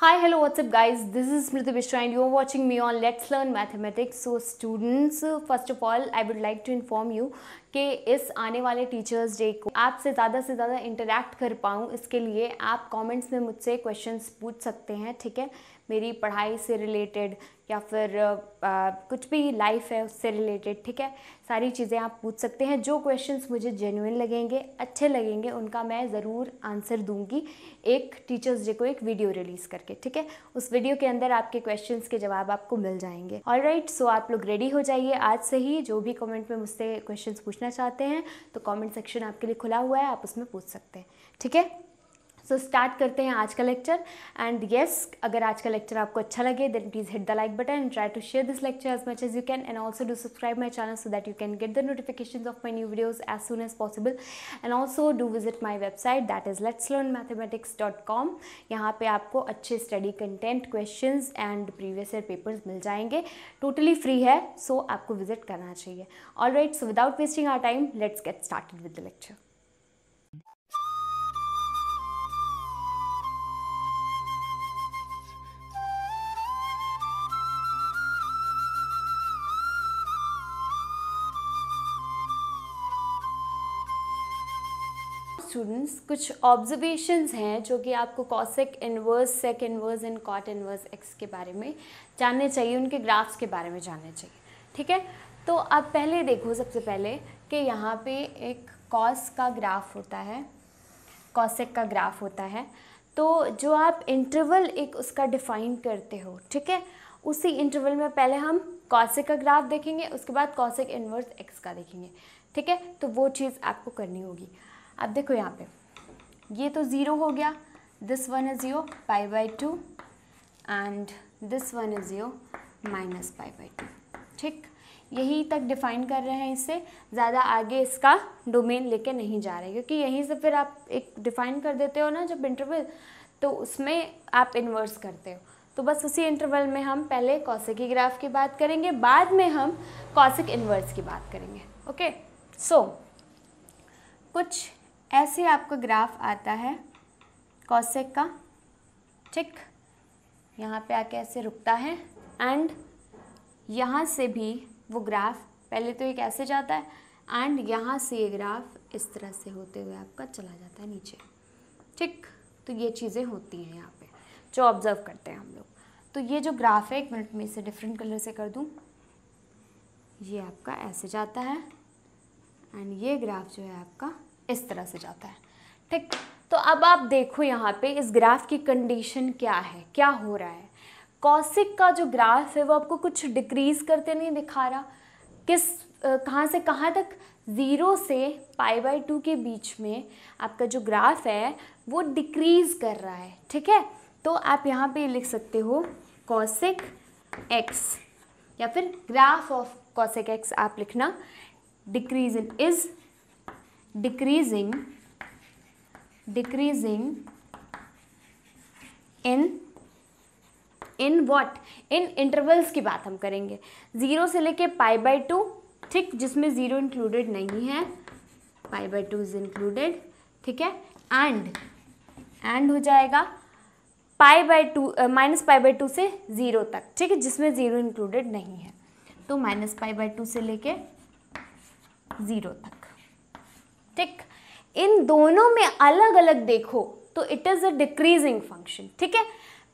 Hi, hello, what's up guys? This is Smriti Mishra and you are watching me on Let's Learn Mathematics. So students, first of all, I would like to inform you कि इस आने वाले teachers day को आपसे ज़्यादा से ज़्यादा interact कर पाऊँ इसके लिए आप कमेंट्स में मुझसे क्वेश्चंस पूछ सकते हैं ठीक है मेरी पढ़ाई से रिलेटेड या फिर आ, कुछ भी लाइफ है उससे रिलेटेड ठीक है? सारी चीज़ें आप पूछ सकते हैं। जो क्वेश्चंस मुझे जेन्यून लगेंगे अच्छे लगेंगे उनका मैं ज़रूर आंसर दूँगी एक टीचर्स डे को एक वीडियो रिलीज़ करके ठीक है? उस वीडियो के अंदर आपके क्वेश्चंस के जवाब आपको मिल जाएँगे। ऑल राइट सो आप लोग रेडी हो जाइए आज से ही। जो भी कॉमेंट में मुझसे क्वेश्चन पूछना चाहते हैं तो कॉमेंट सेक्शन आपके लिए खुला हुआ है आप उसमें पूछ सकते हैं ठीक है? सो so, स्टार्ट करते हैं आज का लेक्चर एंड येस अगर आज का लेक्चर आपको अच्छा लगे then please hit the like button and try to share this lecture as much as you can and also do subscribe my channel so that you can get the notification of my new videos as soon as possible and also do visit my website that is let's learn mathematics dot com यहाँ पर आपको अच्छे study content question and previous year papers मिल जाएँगे. Totally free है सो so आपको visit करना चाहिए. All right so without wasting our time let's get started with the lecture students कुछ ऑब्जर्वेशंस हैं जो कि आपको cosec inverse sec inverse and cot inverse x के बारे में जानने चाहिए, उनके ग्राफ्स के बारे में जानने चाहिए। ठीक है? तो आप पहले देखो सबसे पहले कि यहाँ पे एक कॉस का ग्राफ होता है कॉसेक का ग्राफ होता है। तो जो आप इंटरवल एक उसका डिफाइन करते हो, ठीक है? उसी इंटरवल में पहले हम कॉसेक का ग्राफ देखेंगे, उसके बाद कॉसेक इन्वर्स एक्स का देखेंगे। ठीक है? तो वो चीज़ आपको करनी होगी। अब देखो यहाँ पे। ये तो ज़ीरो हो गया। This one is zero pi by two and this one is zero minus pi by two ठीक? यही तक डिफाइन कर रहे हैं इससे ज़्यादा आगे इसका डोमेन लेके नहीं जा रहे क्योंकि यहीं से फिर आप एक डिफाइन कर देते हो ना जब इंटरवल तो उसमें आप इन्वर्स करते हो। तो बस उसी इंटरवल में हम पहले कौशिक ग्राफ की बात करेंगे बाद में हम कौशिक इन्वर्स की बात करेंगे। ओके सो so, कुछ ऐसे आपका ग्राफ आता है कौशिक का, ठीक? यहाँ पे आके ऐसे रुकता है एंड यहाँ से भी वो ग्राफ, पहले तो एक ऐसे जाता है एंड यहाँ से ये ग्राफ इस तरह से होते हुए आपका चला जाता है नीचे, ठीक? तो ये चीज़ें होती हैं यहाँ पे, जो ऑब्ज़र्व करते हैं हम लोग। तो ये जो ग्राफ है, एक मिनट में इसे डिफरेंट कलर से कर दूँ। ये आपका ऐसे जाता है एंड ये ग्राफ जो है आपका इस तरह से जाता है। ठीक तो अब आप देखो यहाँ पे इस ग्राफ की कंडीशन क्या है, क्या हो रहा है। कौशिक का जो ग्राफ है वो आपको कुछ डिक्रीज करते नहीं दिखा रहा। किस कहाँ से कहाँ तक? ज़ीरो से पाई बाई टू के बीच में आपका जो ग्राफ है वो डिक्रीज कर रहा है। ठीक है? तो आप यहाँ पे लिख सकते हो कौशिक एक्स या फिर ग्राफ ऑफ़ कौशिक एक्स आप लिखना। Decrease in is decreasing decreasing in in what in intervals की बात हम करेंगे। ज़ीरो से लेके पाई बाई टू, ठीक, जिसमें ज़ीरो इंक्लूडेड नहीं है, pi by two is included ठीक है? एंड एंड हो जाएगा pi by two minus pi by two से ज़ीरो तक, ठीक है? जिसमें ज़ीरो इंक्लूडेड नहीं है। तो माइनस पाई बाई टू से लेके ज़ीरो तक। ठीक इन दोनों में अलग अलग देखो तो it is a decreasing function ठीक है?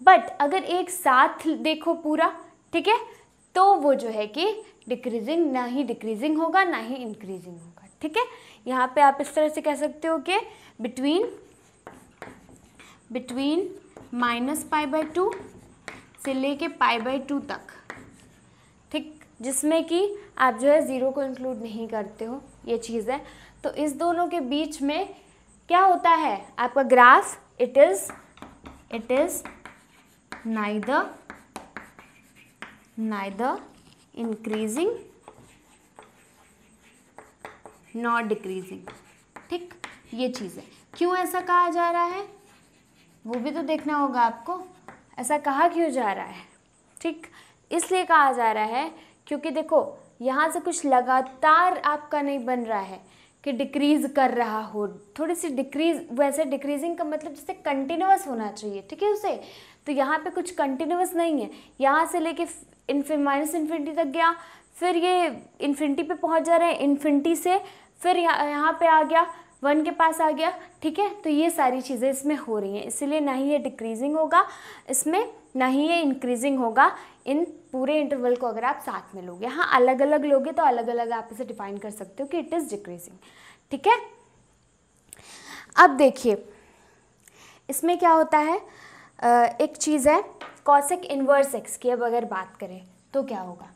बट अगर एक साथ देखो पूरा, ठीक है? तो वो जो है कि डिक्रीजिंग ना ही डिक्रीजिंग होगा, ना ही इंक्रीजिंग होगा, ठीक है? यहाँ पे आप इस तरह से कह सकते हो कि between between minus pi by two से लेके पाई बाई टू तक, ठीक? जिसमें कि आप जो है ज़ीरो को इंक्लूड नहीं करते हो, ये चीज़ है। तो इस दोनों के बीच में क्या होता है? आपका graph it is it is neither neither increasing not decreasing ठीक? ये चीज़ है। क्यों ऐसा कहा जा रहा है? वो भी तो देखना होगा आपको। ऐसा कहा क्यों जा रहा है? ठीक? इसलिए कहा जा रहा है क्योंकि देखो, यहाँ से कुछ लगातार आपका नहीं बन रहा है। कि डिक्रीज़ कर रहा हो। थोड़ी सी डिक्रीज वैसे डिक्रीजिंग का मतलब जैसे कंटिन्यूस होना चाहिए, ठीक है उसे? तो यहाँ पे कुछ कंटिन्यूस नहीं है। यहाँ से लेके इन्फि माइनस इन्फिनिटी तक गया, फिर ये इन्फिनिटी पे पहुँच जा रहे हैं इन्फिनिटी से, फिर यहाँ यहाँ पे आ गया वन के पास आ गया, ठीक है? तो ये सारी चीज़ें इसमें हो रही हैं, इसीलिए ना ही ये डिक्रीजिंग होगा। इसमें ना ही ये इंक्रीजिंग होगा इन पूरे इंटरवल को अगर आप साथ में लोगे। हाँ अलग अलग लोगे तो अलग अलग आप इसे डिफाइन कर सकते हो कि इट इज़ डिक्रीजिंग ठीक है? अब देखिए, इसमें क्या होता है? एक चीज़ है कॉसिक इन्वर्स एक्स की अब अगर बात करें तो क्या होगा?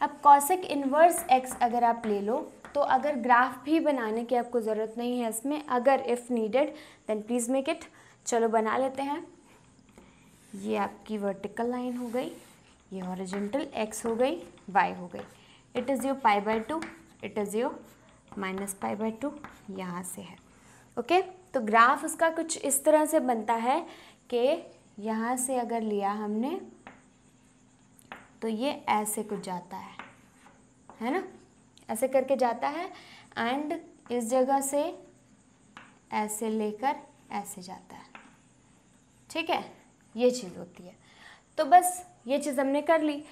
अब कॉसिक इन्वर्स एक्स अगर आप ले लो तो अगर ग्राफ भी बनाने की आपको ज़रूरत नहीं है इसमें, अगर if needed then please make it चलो बना लेते हैं। ये आपकी वर्टिकल लाइन हो गई, ये हॉरिजेंटल एक्स हो गई वाई हो गई। It is your pi by two it is your minus pi by two यहाँ से है। ओके तो ग्राफ उसका कुछ इस तरह से बनता है कि यहाँ से अगर लिया हमने तो ये ऐसे कुछ जाता है। है ना? ऐसे करके जाता है एंड इस जगह से ऐसे लेकर ऐसे जाता है। ठीक है? ये चीज़ होती है। तो बस ये चीज़ हमने कर ली।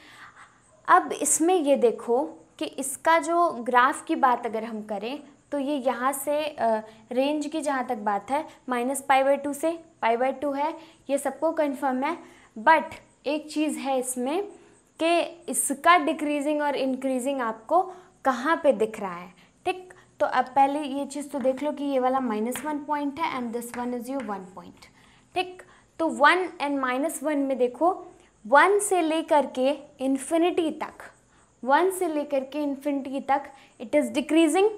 अब इसमें ये देखो कि इसका जो ग्राफ की बात अगर हम करें तो ये यहाँ से रेंज की जहाँ तक बात है माइनस पाई बाई टू से पाई बाई टू है, ये सबको कंफर्म है। बट एक चीज़ है इसमें कि इसका डिक्रीजिंग और इंक्रीजिंग आपको कहाँ पे दिख रहा है, ठीक? तो अब पहले ये चीज़ तो देख लो कि ये वाला माइनस वन पॉइंट है and this one is you one point ठीक? तो वन एंड माइनस वन में देखो, वन से लेकर के इन्फिनिटी तक, वन से लेकर के इन्फिनिटी तक इट इज़ डिक्रीजिंग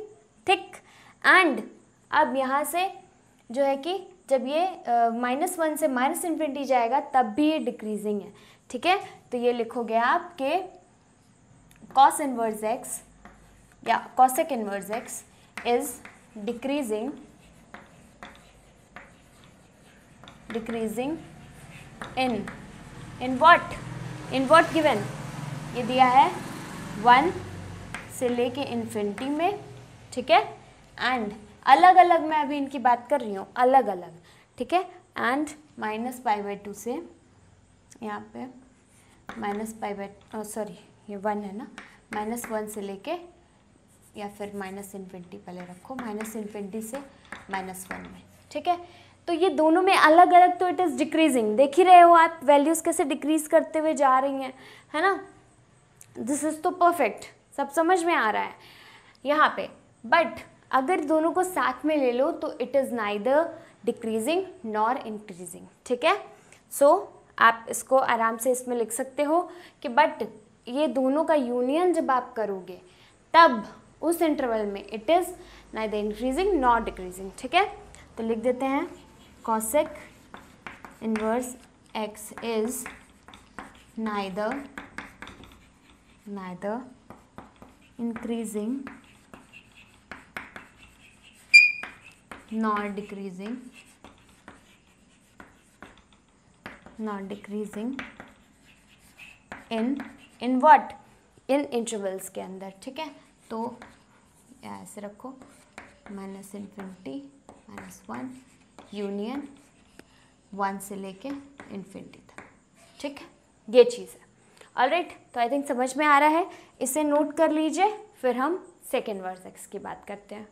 ठीक एंड अब यहाँ से जो है कि जब ये माइनस वन से माइनस इन्फिनिटी जाएगा, तब भी ये डिक्रीजिंग है, ठीक है? तो ये लिखोगे आप कि कॉस इनवर्स एक्स या cosec inverse x is decreasing decreasing in in what in what given ये दिया है वन से लेके इन्फिनिटी में, ठीक है? एंड अलग अलग मैं अभी इनकी बात कर रही हूँ अलग अलग ठीक है? And minus pi by two से यहाँ पे माइनस पाई बाई सॉरी ये वन है ना? माइनस वन से लेके या फिर माइनस इन्फिनिटी पहले रखो माइनस इन्फिनिटी से माइनस वन में, ठीक है? तो ये दोनों में अलग अलग तो इट इज़ डिक्रीजिंग देख ही रहे हो आप वैल्यूज़ कैसे डिक्रीज करते हुए जा रही हैं है ना? दिस इज़ तो परफेक्ट सब समझ में आ रहा है यहाँ पे. बट अगर दोनों को साथ में ले लो तो it is neither decreasing nor increasing ठीक है? सो so, आप इसको आराम से इसमें लिख सकते हो कि बट ये दोनों का यूनियन जब आप करोगे तब उस इंटरवल में it is neither increasing nor decreasing ठीक है? तो लिख देते हैं. Cosec inverse x is neither neither increasing not decreasing not decreasing in in what in intervals के अंदर, ठीक है? तो ऐसे रखो minus infinity minus one union one से लेके इन्फिनिटी तक। ठीक है? ये चीज़ है। ऑल राइट तो आई थिंक समझ में आ रहा है। इसे नोट कर लीजिए, फिर हम सेकेंड वर्स एक्स की बात करते हैं।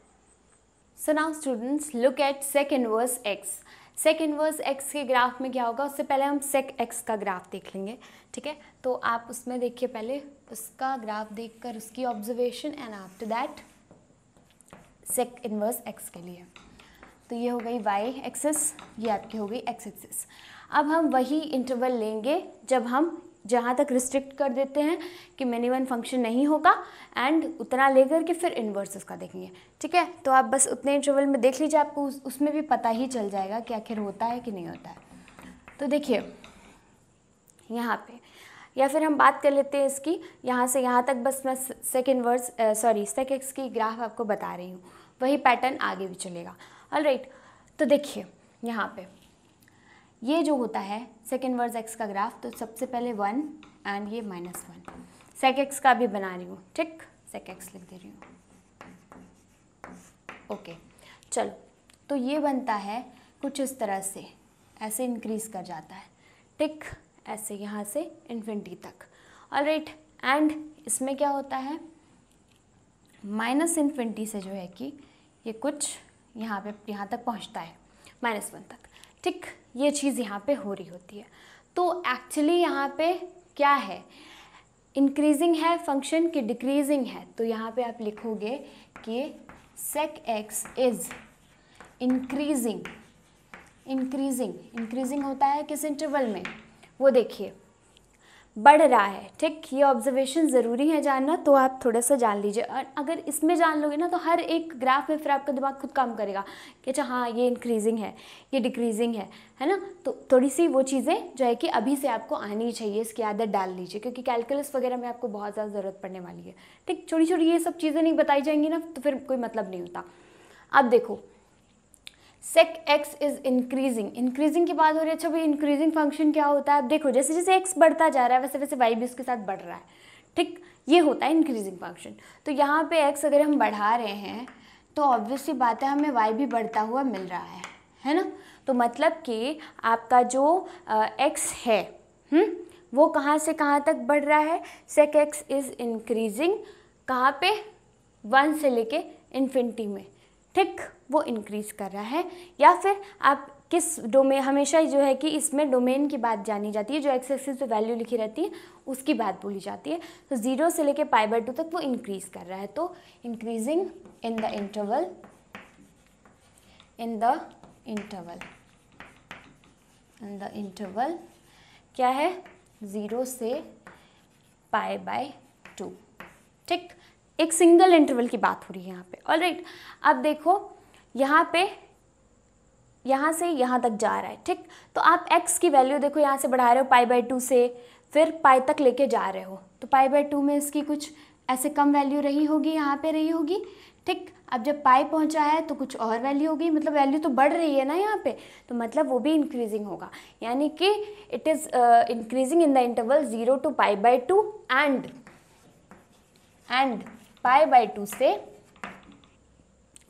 So now students look at sec inverse x sec inverse x के ग्राफ में क्या होगा? उससे पहले हम सेक एक्स का ग्राफ देख लेंगे। ठीक है? तो आप उसमें देखिए पहले, उसका ग्राफ देखकर उसकी observation and after that sec inverse x के लिए। तो ये हो गई वाई एक्सेस ये आपकी हो गई एक्स एक्सेस अब हम वही इंटरवल लेंगे जब हम जहाँ तक रिस्ट्रिक्ट कर देते हैं कि मिनिमम फ़ंक्शन नहीं होगा एंड उतना लेकर के फिर इन्वर्स उसका देखेंगे. ठीक है? तो आप बस उतने इंटरवल में देख लीजिए आपको उस, उसमें भी पता ही चल जाएगा कि आखिर होता है कि नहीं होता है. तो देखिए यहाँ पे या फिर हम बात कर लेते हैं इसकी यहाँ से यहाँ तक बस मैं sec inverse sorry sec x की ग्राफ आपको बता रही हूँ. वही पैटर्न आगे भी चलेगा. ऑल राइट तो देखिए, यहाँ पे। ये जो होता है सेकेंड वर्स एक्स का ग्राफ तो सबसे पहले वन एंड ये माइनस वन सेक एक्स का भी बना रही हूँ, ठीक? सेक एक्स लिख दे रही हूँ। ओके चलो। तो ये बनता है कुछ इस तरह से, ऐसे इंक्रीज कर जाता है। टिक ऐसे यहाँ से इन्फिनिटी तक। और राइट एंड इसमें क्या होता है? माइनस इन्फिनिटी से जो है कि ये कुछ यहाँ पे, यहाँ तक पहुँचता है माइनस वन तक। ठीक, ये चीज़ यहाँ पे हो रही होती है। तो एक्चुअली यहाँ पे क्या है? इंक्रीजिंग है फ़ंक्शन की डिक्रीजिंग है। तो यहाँ पे आप लिखोगे कि sec x is increasing increasing increasing होता है किस इंटरवल में? वो देखिए। बढ़ रहा है। ठीक, ये ऑब्जर्वेशन ज़रूरी है जानना तो आप थोड़ा सा जान लीजिए। और अगर इसमें जान लोगे ना तो हर एक ग्राफ में फिर आपका दिमाग खुद काम करेगा कि अच्छा हाँ ये इंक्रीजिंग है, ये डिक्रीजिंग है है ना? तो थोड़ी सी वो चीज़ें जो है कि अभी से आपको आनी चाहिए, इसकी आदत डाल लीजिए, क्योंकि कैलकुलस वगैरह में आपको बहुत ज़्यादा ज़रूरत पड़ने वाली है। ठीक छोटी छोटी ये सब चीज़ें नहीं बताई जाएँगी ना तो फिर कोई मतलब नहीं होता। अब देखो sec x is increasing increasing की बात हो रही है अच्छा भाई इंक्रीजिंग फ़ंक्शन क्या होता है? अब देखो जैसे जैसे एक्स बढ़ता जा रहा है वैसे वैसे वाई भी उसके साथ बढ़ रहा है। ठीक? ये होता है इंक्रीजिंग फ़ंक्शन तो यहाँ पे एक्स अगर हम बढ़ा रहे हैं तो ऑब्वियसली बात है हमें वाई भी बढ़ता हुआ मिल रहा है। है ना? तो मतलब कि आपका जो एक्स है हुँ? हम्म, वो कहाँ से कहाँ तक बढ़ रहा है? सेक एक्स इज़ इंक्रीजिंग कहाँ पे? वन से लेके इन्फिनिटी में। ठीक वो इंक्रीज़ कर रहा है, या फिर आप किस डोमेन हमेशा जो है कि इसमें डोमेन की बात जानी जाती है, जो एक्स एक्सिस पे वैल्यू लिखी रहती है, उसकी बात बोली जाती है। तो ज़ीरो से लेके पाई बाय टू तक वो इंक्रीज़ कर रहा है। तो increasing in the interval in the interval in the interval क्या है? ज़ीरो से पाई बाय टू ठीक? एक सिंगल इंटरवल की बात हो रही है यहाँ पे। ऑल राइट अब देखो, यहाँ पे, यहाँ से यहाँ तक जा रहा है, ठीक? तो आप x की वैल्यू देखो, यहाँ से बढ़ा रहे हो पाई बाई टू से, फिर पाई तक लेके जा रहे हो। तो पाई बाई टू में इसकी कुछ ऐसे कम वैल्यू रही होगी, यहाँ पे रही होगी, ठीक? अब जब पाई पहुँचा है तो कुछ और वैल्यू होगी मतलब वैल्यू तो बढ़ रही है ना यहाँ पे तो मतलब वो भी इंक्रीजिंग होगा। यानी कि it is increasing in the interval zero to pi by two and and pi by two से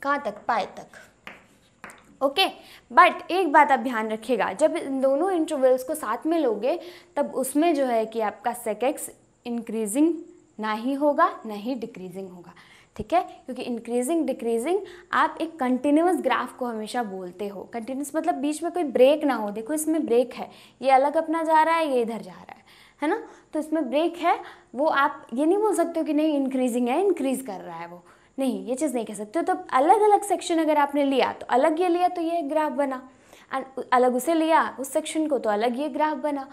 कहाँ तक? पाए तक। ओके? Okay, बट एक बात आप ध्यान रखिएगा जब इन दोनों इंटरवल्स को साथ में लोगे तब उसमें जो है कि आपका सेकेक्स इंक्रीजिंग ना ही होगा ना ही डिक्रीजिंग होगा। ठीक है? क्योंकि इंक्रीजिंग डिक्रीजिंग आप एक कंटिन्यूस ग्राफ को हमेशा बोलते हो। कंटिन्यूस मतलब बीच में कोई ब्रेक ना हो। देखो इसमें ब्रेक है। ये अलग अपना जा रहा है ये इधर जा रहा है। है ना? तो इसमें ब्रेक है। वो आप ये नहीं बोल सकते हो कि नहीं इंक्रीजिंग है इंक्रीज कर रहा है वो। नहीं, ये चीज़ नहीं कह सकते हो। तो अलग अलग सेक्शन अगर आपने लिया तो अलग ये लिया तो ये ग्राफ बना। अलग उसे लिया, उस सेक्शन को तो अलग ये ग्राफ बना।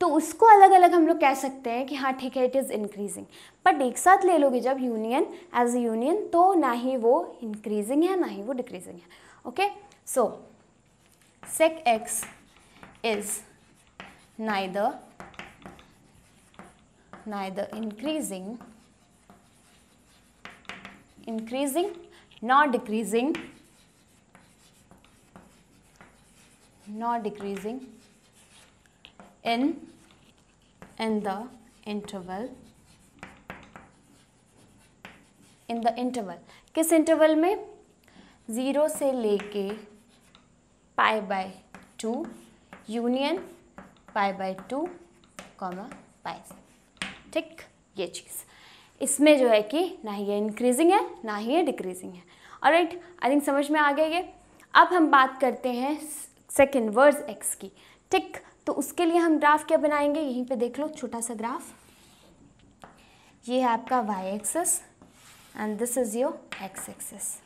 तो उसको अलग अलग हम लोग कह सकते हैं कि हाँ ठीक है इट इज़ इंक्रीजिंग बट एक साथ ले लोगे जब यूनियन एज ए यूनियन तो ना ही वो इंक्रीजिंग है, ना ही वो डिक्रीजिंग है। Okay so sec x is neither neither increasing increasing nor decreasing nor decreasing in in the interval in the interval किस इंटरवल में ज़ीरो से लेके pi by two union pi by two comma pi ठीक ये चीज़। इसमें जो है कि ना ही ये इंक्रीजिंग है, ना ही ये डिक्रीजिंग है। और राइट आई थिंक समझ में आ गया ये? अब हम बात करते हैं सेकेंड वर्स एक्स की। ठीक तो उसके लिए हम ग्राफ क्या बनाएँगे? यहीं पे देख लो, छोटा सा ग्राफ ये है आपका Y axis and this is your X axis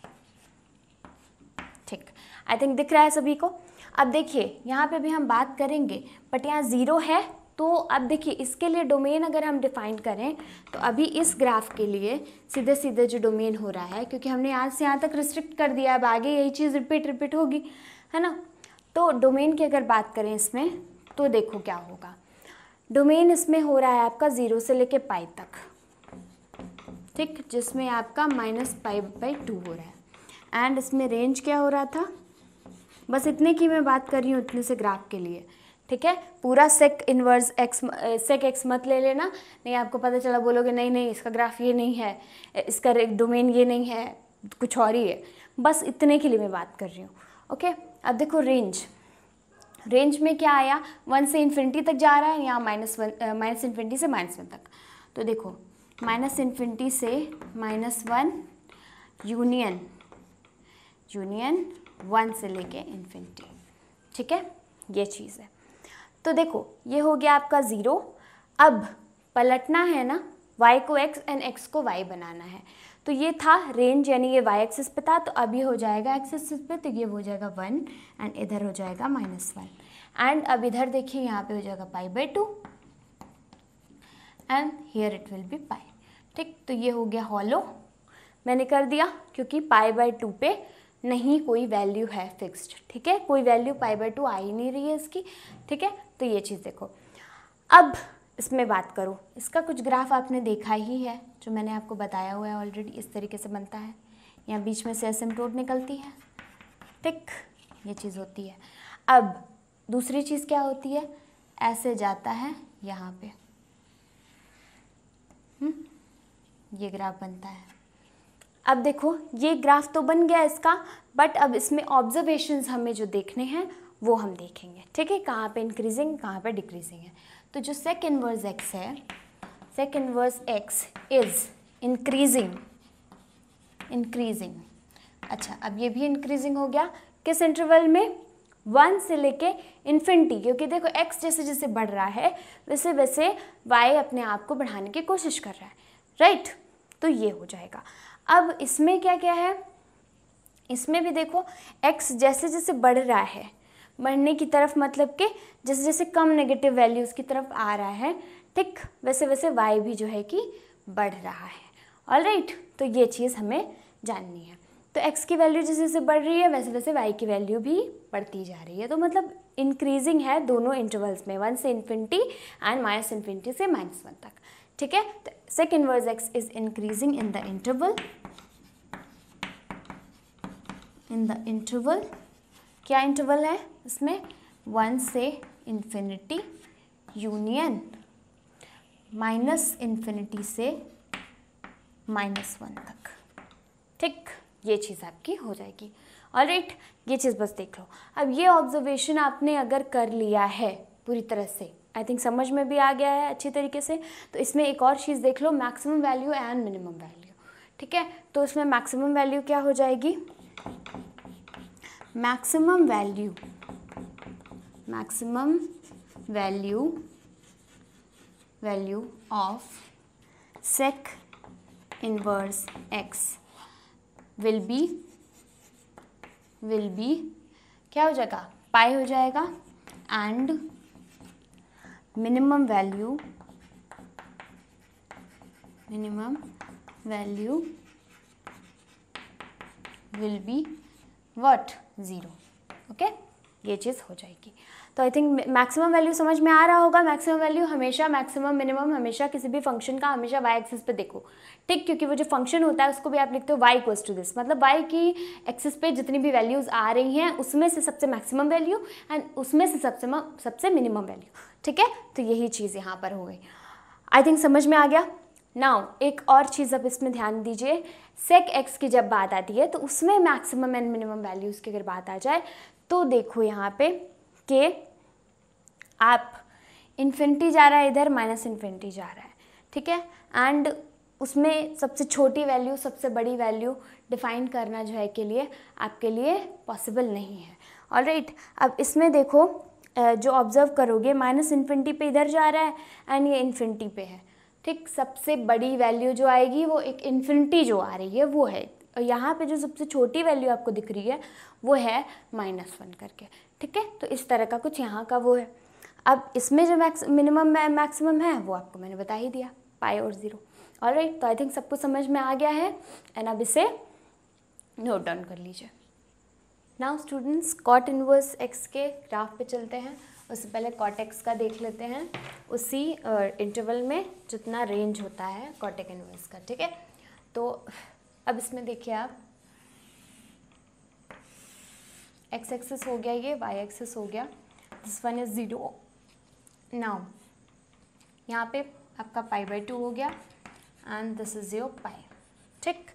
ठीक आई थिंक दिख रहा है सभी को? अब देखिए, यहाँ पे भी हम बात करेंगे बट यहाँ ज़ीरो है तो अब देखिए, इसके लिए डोमेन अगर हम डिफ़ाइन करें तो अभी इस ग्राफ के लिए सीधे सीधे जो डोमेन हो रहा है, क्योंकि हमने यहाँ से यहाँ तक रिस्ट्रिक्ट कर दिया अब आगे यही चीज़ रिपीट रिपीट होगी, है ना? तो डोमेन की अगर बात करें इसमें तो देखो क्या होगा। डोमेन इसमें हो रहा है आपका ज़ीरो से लेके पाई तक, ठीक? जिसमें आपका माइनस पाई बाई टू हो रहा है। एंड इसमें रेंज क्या हो रहा था? बस इतने की मैं बात कर रही हूँ, इतने से ग्राफ के लिए। ठीक है? पूरा sec inverse x sec x मत ले लेना। नहीं, आपको पता चला, बोलोगे, नहीं नहीं, इसका ग्राफ ये नहीं है, इसका डोमेन ये नहीं है, कुछ और ही है। बस इतने के लिए मैं बात कर रही हूँ ओके अब देखो रेंज रेंज में क्या आया? वन से इन्फिनिटी तक जा रहा है, यहाँ माइनस वन माइनस इन्फिनिटी से माइनस वन तक। तो देखो माइनस इन्फिनिटी से minus one union union one से लेके इन्फिनिटी ठीक है? ये चीज़ है। तो देखो, ये हो गया आपका ज़ीरो। अब पलटना है ना, y को x एंड x को y बनाना है। तो ये था रेंज यानी ये वाई एक्सिस पे था तो अब ये हो जाएगा एक्स एक्सिस पे तो ये हो जाएगा वन एंड इधर हो जाएगा माइनस वन एंड अब इधर देखिए, यहाँ पे हो जाएगा pi by two and here it will be pi ठीक तो ये हो गया हॉलो मैंने कर दिया, क्योंकि पाई बाई टू पे नहीं कोई वैल्यू है फिक्स्ड ठीक है, कोई वैल्यू पाई बाई टू आ ही नहीं रही है इसकी। ठीक है तो ये चीज़ देखो। अब इसमें बात करूँ, इसका कुछ ग्राफ आपने देखा ही है, जो मैंने आपको बताया हुआ है ऑलरेडी इस तरीके से बनता है। यहाँ बीच में से एसिम्टोट निकलती है। ठीक ये चीज़ होती है। अब दूसरी चीज़ क्या होती है? ऐसे जाता है यहाँ पे? हम्म? ये ग्राफ बनता है। अब देखो, ये ग्राफ तो बन गया इसका बट अब इसमें ऑब्जर्वेशंस हमें जो देखने हैं वो हम देखेंगे। ठीक है, कहाँ पे इंक्रीजिंग कहाँ पे डिक्रीजिंग है। तो जो सेक इनवर्स एक्स है sec inverse x is increasing increasing अच्छा अब ये भी इंक्रीजिंग हो गया। किस इंटरवल में? वन से लेके इन्फिनिटी क्योंकि देखो एक्स जैसे जैसे बढ़ रहा है, वैसे वैसे वाई अपने आप को बढ़ाने की कोशिश कर रहा है। Right right? तो ये हो जाएगा। अब इसमें क्या क्या है? इसमें भी देखो, x जैसे जैसे बढ़ रहा है बढ़ने की तरफ़ मतलब कि जैसे जैसे कम नेगेटिव वैल्यूज़ की तरफ़ आ रहा है, ठीक, वैसे वैसे y भी जो है कि बढ़ रहा है। ऑल राइट तो ये चीज़ हमें जाननी है। तो x की वैल्यू जैसे जैसे बढ़ रही है, वैसे वैसे y की वैल्यू भी बढ़ती जा रही है। तो मतलब इंक्रीजिंग है दोनों इंटरवल्स में वन से इन्फिनिटी एंड माइनस इन्फिनिटी से माइनस वन तक, ठीक है? तो sec inverse x is increasing in the interval in the interval क्या इंटरवल है इसमें? वन से इन्फिनिटी यूनियन माइनस इन्फिनिटी से माइनस वन तक। ठीक, ये चीज़ आपकी हो जाएगी। और राइट ये चीज़ बस देख लो। अब ये ऑब्जर्वेशन आपने अगर कर लिया है पूरी तरह से आई थिंक समझ में भी आ गया है अच्छी तरीके से तो इसमें एक और चीज़ देख लो maximum value and minimum value ठीक है तो इसमें मैक्सिमम वैल्यू क्या हो जाएगी? Maximum value maximum value value of sec inverse x will be will be क्या हो जाएगा? पाई हो जाएगा and minimum value minimum value will be what? Zero. Okay? ये चीज़ हो जाएगी। तो आई थिंक मैक्सिमम वैल्यू समझ में आ रहा होगा। मैक्सिमम वैल्यू हमेशा मैक्सिमम मिनिमम हमेशा किसी भी फ़ंक्शन का हमेशा वाई एक्सिस पे देखो। ठीक? क्योंकि वो जो फ़ंक्शन होता है, उसको भी आप लिखते हो वाई इक्वल्स टू दिस मतलब वाई की एक्सिस पे जितनी भी वैल्यूज़ आ रही हैं, उसमें से सबसे मैक्सिमम वैल्यू एंड उसमें से सबसे सबसे मिनिमम वैल्यू ठीक है? तो यही चीज़ यहाँ पर हो गई। आई थिंक समझ में आ गया? नाउ एक और चीज़ अब इसमें ध्यान दीजिए। सेक एक्स की जब बात आती है तो उसमें मैक्सिमम एंड मिनिमम वैल्यूज़ की अगर बात आ जाए तो देखो यहाँ पे कि आप इन्फिनिटी जा रहा है इधर माइनस इन्फिनिटी जा रहा है ठीक है? एंड उसमें सबसे छोटी वैल्यू सबसे बड़ी वैल्यू डिफाइन करना जो है के लिए आपके लिए पॉसिबल नहीं है। ऑल राइट right, अब इसमें देखो जो ऑब्ज़र्व करोगे माइनस इन्फिनिटी पे इधर जा रहा है एंड ये इन्फिनिटी पे है। ठीक, सबसे बड़ी वैल्यू जो आएगी वो एक इन्फिनिटी जो आ रही है, वो है। यहाँ पे जो सबसे छोटी वैल्यू आपको दिख रही है, वो है माइनस वन करके। ठीक है? तो इस तरह का कुछ यहाँ का वो है। अब इसमें जो मैक्स मिनिमम मैक्सिमम है, वो आपको मैंने बता ही दिया पाई और ज़ीरो और राइट तो आई थिंक सबको समझ में आ गया है। एंड अब इसे नोट डाउन कर लीजिए। Now students cot inverse x के ग्राफ पे चलते हैं। उससे पहले कॉटेक्स का देख लेते हैं। उसी इंटरवल में जितना रेंज होता है कॉटेक इनवर्स का, ठीक है? तो अब इसमें देखिए आप। एक्स एक्सेस हो गया ये वाई एक्सेस हो गया। This one is zero now यहाँ पे आपका पाई बाई टू हो गया and this is your pi ठीक?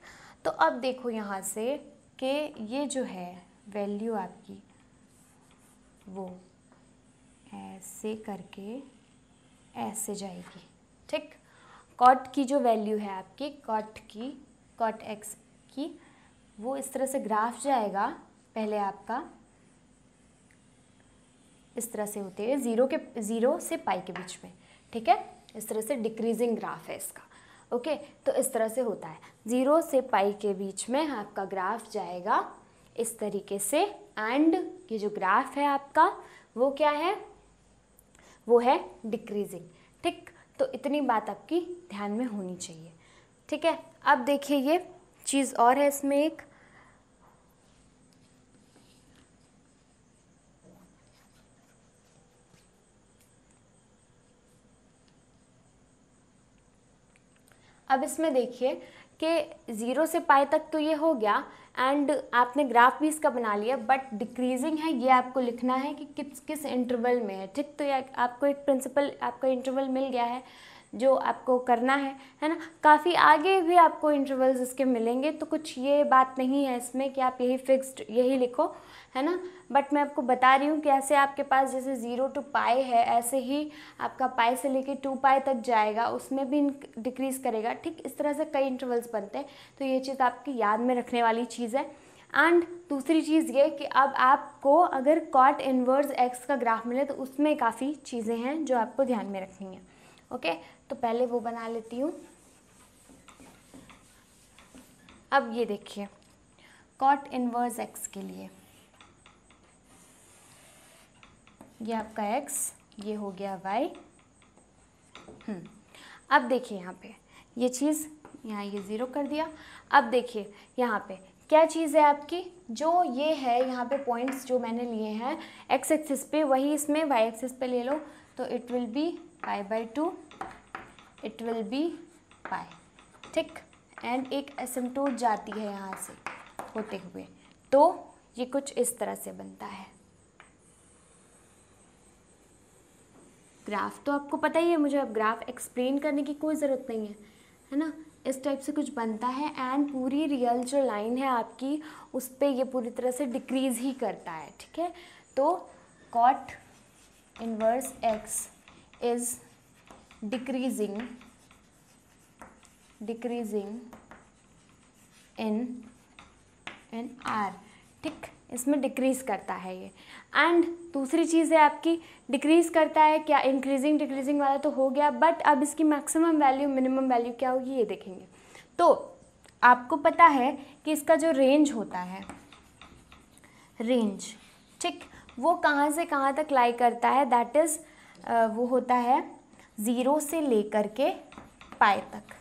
तो अब देखो यहाँ से कि ये जो है वैल्यू आपकी, वो ऐसे करके, ऐसे जाएगी। ठीक? कॉट की जो वैल्यू है आपकी कॉट की कॉट एक्स की, वो इस तरह से ग्राफ जाएगा, पहले आपका। इस तरह से होते हैं ज़ीरो के ज़ीरो से पाई के बीच में। ठीक है? इस तरह से डिक्रीजिंग ग्राफ है इसका। ओके? तो इस तरह से होता है। ज़ीरो से पाई के बीच में आपका ग्राफ जाएगा, इस तरीके से। एंड ये जो ग्राफ है आपका, वो क्या है? वो है डिक्रीजिंग ठीक? तो इतनी बात आपकी ध्यान में होनी चाहिए। ठीक है? अब देखिए ये चीज़ और है इसमें एक। अब इसमें देखिए कि ज़ीरो से पाई तक तो ये हो गया एंड आपने ग्राफ भी इसका बना लिया बट डिक्रीजिंग है, ये आपको लिखना है कि किस किस इंटरवल में है, ठीक? तो ये आपको एक प्रिंसिपल आपका इंटरवल मिल गया है। जो आपको करना है है ना? काफ़ी आगे भी आपको इंटरवल्स इसके मिलेंगे तो कुछ ये बात नहीं है इसमें कि आप यही फिक्स्ड यही लिखो, है ना? बट मैं आपको बता रही हूँ कि ऐसे आपके पास जैसे ज़ीरो टू पाई है, ऐसे ही आपका पाई से लेके टू पाई तक जाएगा, उसमें भी डिक्रीज़ करेगा। ठीक इस तरह से कई इंटरवल्स बनते हैं तो ये चीज़ आपकी याद में रखने वाली चीज़ है। एंड दूसरी चीज़ ये कि अब आपको अगर कॉट इनवर्स एक्स का ग्राफ मिले तो उसमें काफ़ी चीज़ें हैं जो आपको ध्यान में रखनी है। ओके तो पहले वो बना लेती हूँ। अब ये देखिए कॉट इनवर्स एक्स के लिए। ये आपका एक्स ये हो गया वाई हम्म, अब देखिए यहाँ पे ये चीज़ यहाँ ये ज़ीरो कर दिया। अब देखिए यहाँ पे क्या चीज़ है आपकी? जो ये है यहाँ पे पॉइंट्स जो मैंने लिए हैं एक्स एक्सिस पे वही इसमें वाई एक्सिस पे ले लो तो it will be pi by two it will be pi ठीक? एंड एक एसिम्टोट जाती है यहाँ से, होते हुए। तो ये कुछ इस तरह से बनता है। ग्राफ तो आपको पता ही है, मुझे अब ग्राफ एक्सप्लेन करने की कोई ज़रूरत नहीं है है ना? इस टाइप से कुछ बनता है एंड पूरी रियल जो लाइन है आपकी, उस पर ये पूरी तरह से डिक्रीज़ ही करता है, ठीक है? तो cot inverse x is decreasing decreasing in in R ठीक, इसमें डिक्रीज़ करता है ये। एंड दूसरी चीज़ है आपकी डिक्रीज़ करता है क्या? इंक्रीजिंग डिक्रीजिंग वाला तो हो गया बट अब इसकी मैक्सिमम वैल्यू मिनिमम वैल्यू क्या होगी, ये देखेंगे। तो आपको पता है कि इसका जो रेंज होता है रेंज ठीक, वो कहाँ से कहाँ तक लाई करता है? दैट इज़ वो होता है ज़ीरो से लेकर के पाए तक,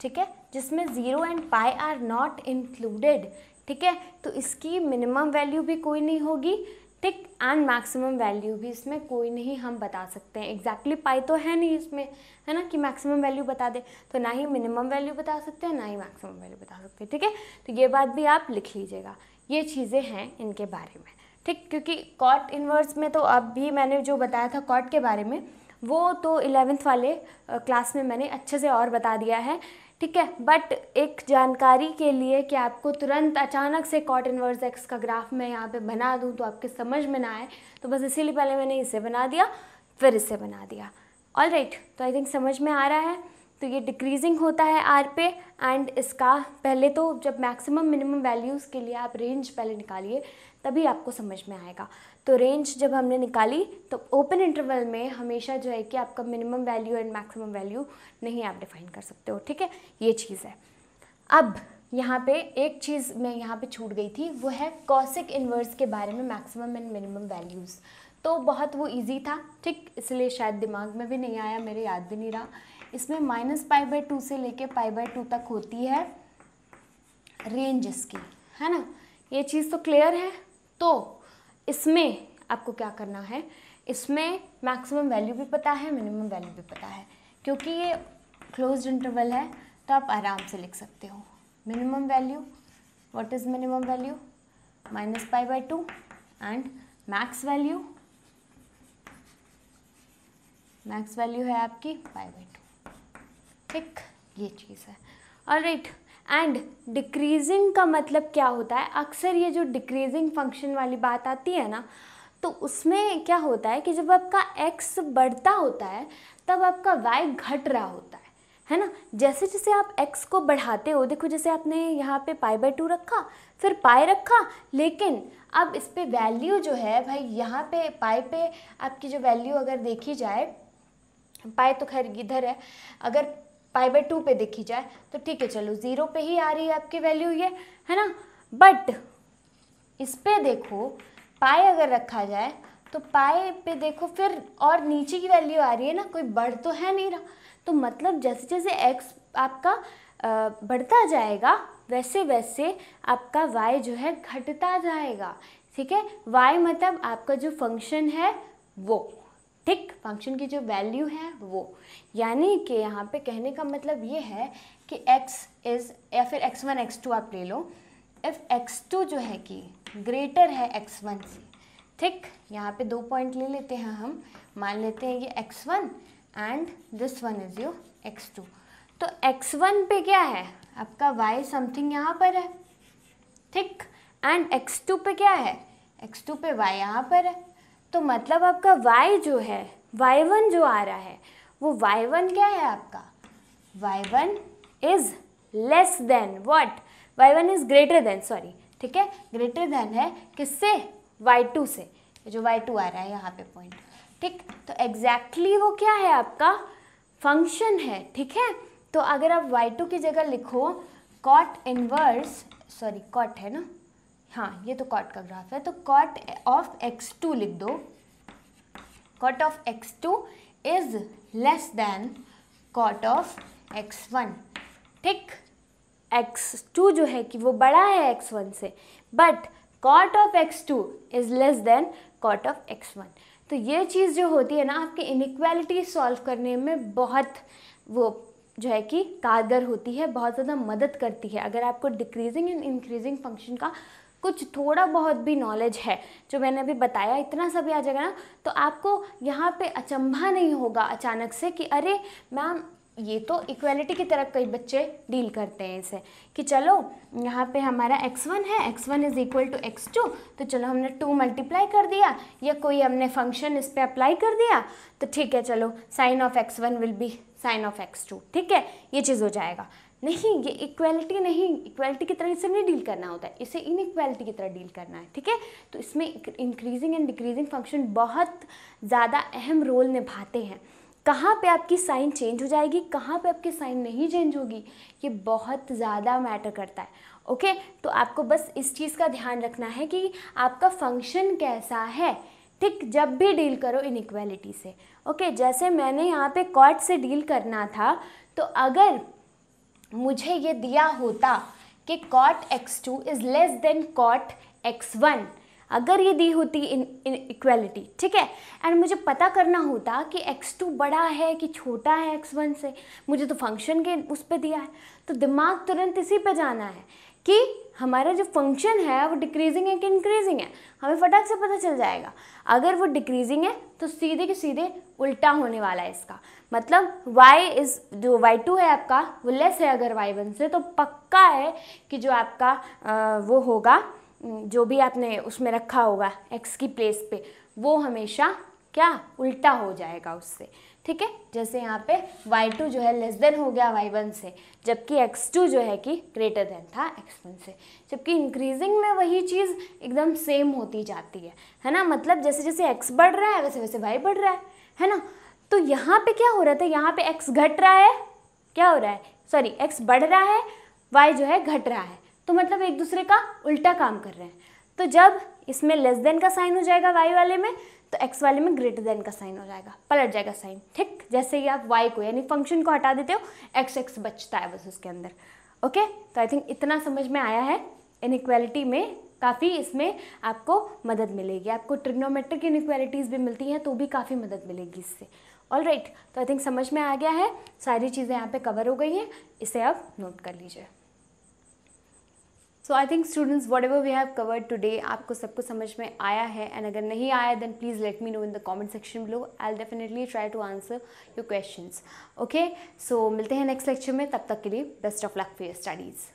ठीक है? जिसमें zero and pi are not included ठीक है? तो इसकी मिनिमम वैल्यू भी कोई नहीं होगी, ठीक? एंड मैक्सिमम वैल्यू भी इसमें कोई नहीं हम बता सकते हैं। एग्जैक्टली exactly पाई तो है नहीं इसमें, है ना? कि मैक्सिमम वैल्यू बता दे तो ना ही मिनिमम वैल्यू बता सकते हैं, ना ही मैक्सिमम वैल्यू बता सकते हैं, ठीक है? तो ये बात भी आप लिख लीजिएगा। ये चीज़ें हैं इनके बारे में, ठीक? क्योंकि कॉट इन्वर्स में तो अब भी मैंने जो बताया था कॉट के बारे में वो तो इलेवेंथ वाले क्लास में मैंने अच्छे से और बता दिया है। ठीक है बट एक जानकारी के लिए कि आपको तुरंत अचानक से कॉट इनवर्स एक्स का ग्राफ मैं यहाँ पे बना दूँ तो आपके समझ में ना आए तो बस इसीलिए पहले मैंने इसे बना दिया फिर इसे बना दिया। ऑल राइट right, तो आई थिंक समझ में आ रहा है। तो ये डिक्रीजिंग होता है आर पे एंड इसका पहले तो जब मैक्सिमम मिनिमम वैल्यूज़ के लिए आप रेंज पहले निकालिए तभी आपको समझ में आएगा। तो रेंज जब हमने निकाली तो ओपन इंटरवल में हमेशा जो है कि आपका minimum value and maximum value नहीं आप डिफाइन कर सकते हो, ठीक है? ये चीज़ है। अब यहाँ पे एक चीज़ मैं यहाँ पे छूट गई थी, वो है कॉसिक इन्वर्स के बारे में मैक्सिमम एंड मिनिमम वैल्यूज़ तो बहुत वो इजी था, ठीक? इसलिए शायद दिमाग में भी नहीं आया, मेरे याद भी नहीं रहा। इसमें माइनस पाई बाई टू से लेके पाई बाई टू तक होती है रेंज इसकी है ना? ये चीज़ तो क्लियर है। तो इसमें आपको क्या करना है? इसमें मैक्सिमम वैल्यू भी पता है मिनिमम वैल्यू भी पता है। क्योंकि ये क्लोज इंटरवल है तो आप आराम से लिख सकते हो। Minimum value what is minimum value minus pi by two and max value max value है आपकी पाई बाई टू ठीक, ये चीज़ है। ऑल राइट एंड डिक्रीजिंग का मतलब क्या होता है? अक्सर ये जो डिक्रीजिंग फ़ंक्शन वाली बात आती है ना तो उसमें क्या होता है कि जब आपका x बढ़ता होता है, तब आपका y घट रहा होता है है ना? जैसे जैसे आप x को बढ़ाते हो, देखो जैसे आपने यहाँ पे पाई बाई टू रखा, फिर पाई रखा, लेकिन अब इस पर वैल्यू जो है, भाई यहाँ पे पाई पे आपकी जो वैल्यू अगर देखी जाए पाई तो खैर इधर है, अगर पाई बाई टू पे देखी जाए तो ठीक है, चलो ज़ीरो पे ही आ रही है आपकी वैल्यू ये, है ना? बट इस पे देखो, पाई अगर रखा जाए तो पाई पे देखो फिर और नीचे की वैल्यू आ रही है ना, कोई बढ़ तो है नहीं रहा। तो मतलब जैसे जैसे एक्स आपका बढ़ता जाएगा, वैसे वैसे आपका वाई जो है घटता जाएगा, ठीक है? वाई मतलब आपका जो फ़ंक्शन है वो। ठीक फ़ंक्शन की जो वैल्यू है वो। यानी कि यहाँ पे कहने का मतलब ये है कि x इज़ या फिर x1 वन एक्स टू आप ले लो। इफ़ x2 जो है कि ग्रेटर है x1 से ठीक यहाँ पे दो पॉइंट ले लेते हैं हम। मान लेते हैं ये x1 and this one is your x2 तो x1 पे क्या है? आपका y समथिंग यहाँ पर है। ठीक एंड x2 पे क्या है? x2 पे y यहाँ पर है। तो मतलब आपका y जो है y1 जो आ रहा है, वो y1 क्या है आपका? Y1 is less than what y1 is greater than sorry ठीक है? ग्रेटर देन है किससे? Y2 से। जो y2 आ रहा है, यहाँ पे पॉइंट ठीक? तो एग्जैक्टली exactly वो क्या है आपका? फ़ंक्शन है, ठीक है? तो अगर आप y2 की जगह लिखो कॉट इनवर्स सॉरी कॉट है ना? हाँ ये तो कॉट का ग्राफ है तो कॉट ऑफ़ एक्स टू लिख दो। Cot of x two is less than cot of x one ठीक? एक्स टू जो है कि वो बड़ा है एक्स वन से but cot of x two is less than cot of x one तो ये चीज़ जो होती है ना, आपके इनक्वालिटी सॉल्व करने में बहुत वो जो है कि कारगर होती है, बहुत ज़्यादा मदद करती है। अगर आपको डिक्रीजिंग एंड इंक्रीजिंग फ़ंक्शन का कुछ थोड़ा बहुत भी नॉलेज है, जो मैंने अभी बताया, इतना सा भी आ जाएगा ना तो आपको यहाँ पे अचंभा नहीं होगा अचानक से कि अरे मैम, ये तो इक्वलिटी की तरफ़ कई बच्चे डील करते हैं इसे, कि चलो, यहाँ पे हमारा x1 है x1 one is equal to x two तो चलो हमने टू मल्टीप्लाई कर दिया, या कोई हमने फ़ंक्शन इस पर अप्लाई कर दिया तो ठीक है, चलो sine of x1 will be sine of x2 ठीक है? ये चीज़ हो जाएगा। नहीं, ये इक्वलिटी नहीं इक्वलिटी की तरह इसे नहीं डील करना होता है। इसे इनइक्वालिटी की तरह डील करना है, ठीक है? तो इसमें इंक्रीजिंग एंड डिक्रीजिंग फ़ंक्शन बहुत ज़्यादा अहम रोल निभाते हैं। कहाँ पे आपकी साइन चेंज हो जाएगी, कहाँ पे आपकी साइन नहीं चेंज होगी, ये बहुत ज़्यादा मैटर करता है ओके तो आपको बस इस चीज़ का ध्यान रखना है कि आपका फ़ंक्शन कैसा है, ठीक? जब भी डील करो इनइक्वालिटी से ओके जैसे मैंने यहाँ पे कॉट से डील करना था तो अगर मुझे ये दिया होता कि cot x2 two is less than x one अगर ये दी होती इन इन इक्वेलिटी ठीक है? एंड मुझे पता करना होता कि x2 बड़ा है कि छोटा है x1 से। मुझे तो फ़ंक्शन के उस पर दिया है। तो दिमाग तुरंत इसी पे जाना है कि हमारा जो फ़ंक्शन है वो डिक्रीजिंग है कि इंक्रीजिंग है? हमें फटाक से पता चल जाएगा। अगर वो डिक्रीजिंग है तो सीधे के सीधे उल्टा होने वाला है इसका। मतलब y इज़ जो y2 है आपका वो लेस है अगर y1 से तो पक्का है कि जो आपका आ, वो होगा जो भी आपने उसमें रखा होगा x की प्लेस पे वो हमेशा क्या? उल्टा हो जाएगा उससे। ठीक है? जैसे यहाँ पे y2 जो है लेस देन हो गया y1 से, जबकि x2 जो है कि ग्रेटर देन था x1 से। जबकि इंक्रीजिंग में वही चीज़ एकदम सेम होती जाती है। है ना? मतलब जैसे जैसे x बढ़ रहा है, वैसे वैसे y बढ़ रहा है। है ना? तो यहाँ पे क्या हो रहा था? यहाँ पे x घट रहा है। क्या हो रहा है? सॉरी x बढ़ रहा है, y जो है घट रहा है। तो मतलब एक दूसरे का उल्टा काम कर रहे हैं। तो जब इसमें लेस देन का साइन हो जाएगा वाई वाले में तो एक्स वाले में ग्रेटर देन का साइन हो जाएगा, पलट जाएगा साइन ठीक? जैसे ही आप वाई को, यानी फ़ंक्शन को हटा देते हो एक्स एक्स बचता है बस उसके अंदर, ओके? तो आई थिंक इतना समझ में आया है इनक्वालिटी में काफ़ी इसमें आपको मदद मिलेगी। आपको ट्रिग्नोमेट्रिक इनक्वालिटीज़ भी मिलती हैं तो भी काफ़ी मदद मिलेगी इससे ऑल राइट तो आई थिंक समझ में आ गया है, सारी चीज़ें यहाँ पे कवर हो गई हैं, इसे आप नोट कर लीजिए। So I think students whatever we have covered today आपको सब कुछ समझ में आया है एंड अगर नहीं आया then please let me know in the comment section below I'll definitely try to answer your question okay so मिलते हैं नेक्स्ट लेक्चर में. तब तक के लिए best of luck for your studies